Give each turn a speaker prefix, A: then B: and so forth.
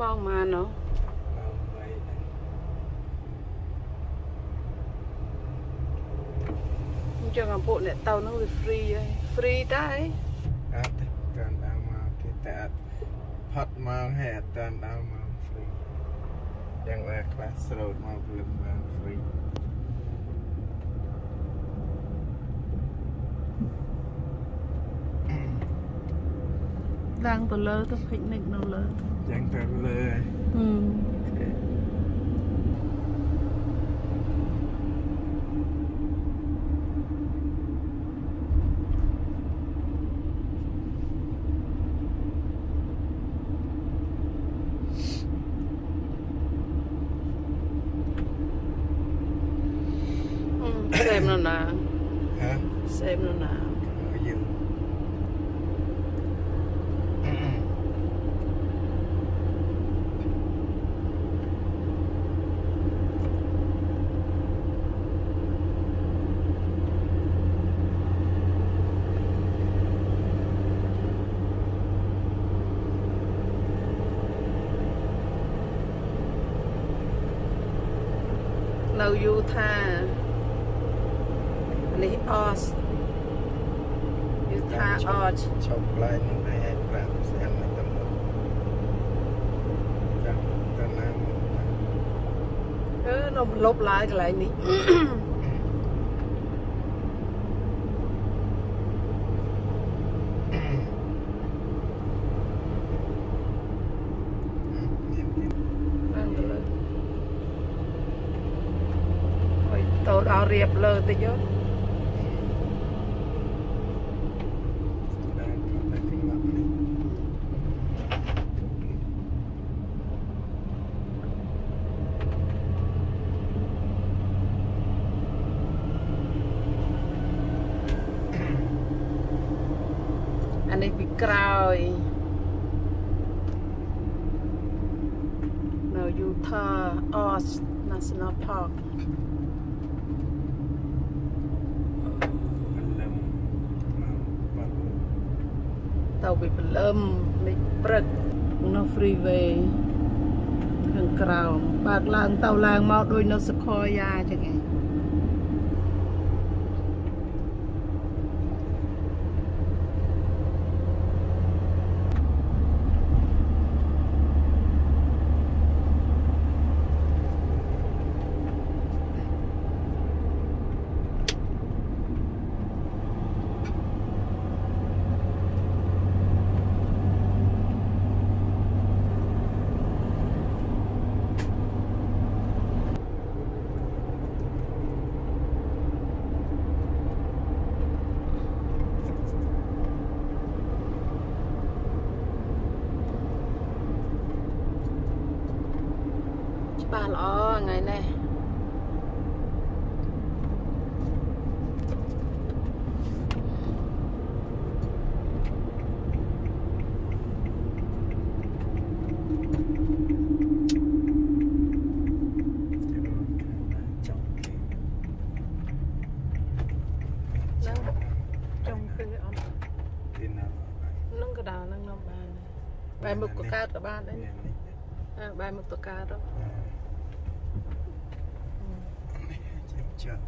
A: ម៉ោងម៉ានណោះ
B: មកបីហ្នឹង
A: អញ្ចឹងអាពួកអ្នកទៅនោះវា free ហើយ free តែ
B: អត់ទេតានដល់មកគេតែអត់ផាត់មកហើយអត់តានដល់មក free យ៉ាងណាខ្លះស្រោតមកព្រលឹមមក free
A: ឡើងទៅលើទៅ picnic នៅលើ
B: យ៉ាងទៅលើ
A: ហឹមសេមនៅណា
B: ហ៎
A: សេមនៅណា
B: យើង
A: នៅយូថានេះអសយូថាអស
B: ឈប់ឡាយនឹងឲ្យប្រាប់ស្អាតមកទៅមុនចាំទៅណាមក
A: អឺនៅលប់ឡើយកន្លែងនេះ ឡើងទៅលើ អុយតោដល់រៀបលើតិចយោ
B: đang đang kinh ngạc này
A: អានេះពីក្រោយនៅ Utah Oz National Park ទៅពីព្រលឹមនេះព្រឹកនៅ freeway ខាងក្រោមបើកឡើងទៅឡើងមកដូចនៅសខយ៉ាចឹងឯង ច្បាស់ល្អថ្ងៃនេះ
B: chọc
A: ហ្នឹងចុងគឺអត់
B: tin nào
A: នឹងក៏ដល់នឹងនាំបានដែរបែរមុខក៏កើតក៏បានដែរ
B: nè
A: អើបែរមុខទៅកើតទៅ
B: Trượt.